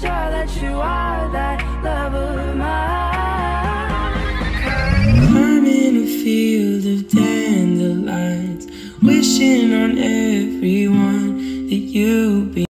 sure that you are that love of mine. I'm in a field of dandelions, wishing on everyone that you be.